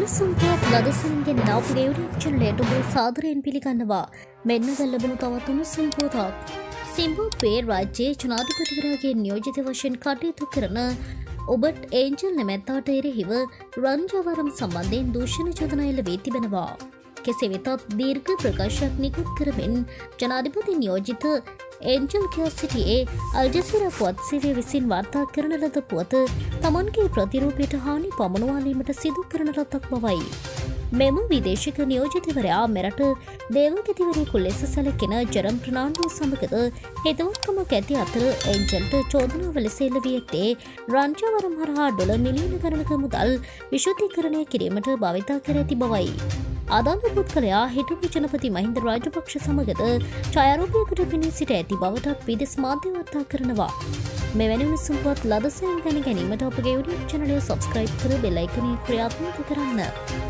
ලදසින්ගෙන් නාපුගේ YouTube චනලයට ඔබ සාදරයෙන් පිළිගන්නවා මෙන්න දැල්ලබනු තවත් උණුසුම් පුවතක්. සිම්බෝපේ රාජ්‍යයේ ජනාධිපතිවරයාගේ නියෝජිත වශයෙන් කටයුතු කරන ඔබට් ඒන්ජල් නැමැත්තාට එරෙහිව රංජවරම් සම්බන්ධයෙන් දූෂණ චෝදනයල වී තිබෙනවා. කෙසේ වෙතත් දීර්ඝ ප්‍රකාශයක් නිකුත් කරමින් ජනාධිපති නියෝජිත එන්ජල් කියා සිටියේ අල්ජසිර පුවත්සිවේ විසින් වාර්තා කරන ලද පුවත තමන්ගේ ප්‍රතිරූපයට හානි පමණවාලීමට සිදු කරන ලතක් බවයි. මෙම විදේශක නියෝජිතවරයා මෙරට දේවගතිවරයෙකු ලෙස සැලකෙන ජරම් ප්‍රනාාණ්ඩුව සමගද හිතවත්කමක් ඇති අතර එන්ජල්ට චෝදනාව ලෙසෙල්ල වියත්තේ රංචවරම් හරහා ඩොල මිලියන ගණනක මුදල් විශුද්ධිකරණය කිරීමට භවිතා කර ඇති බවයි. අදාළ පුද්ගලයා හිටපු ජනපති මහින්ද රාජපක්ෂ සමගද ඡායාරූපයකට පෙනී සිට ඇති බවටත් විදෙස් මාධ්‍යවත්තා කරනවා. මෙවැනි උණුසුම්පුවත් ලදසයෙන් ගැන ගැනීමට අපගේ යුඩියුබ් චැනලය සබස්ක්‍රයිබ් කර බෙල් අයිකනේ ක්‍රියාත්මක කරන්න.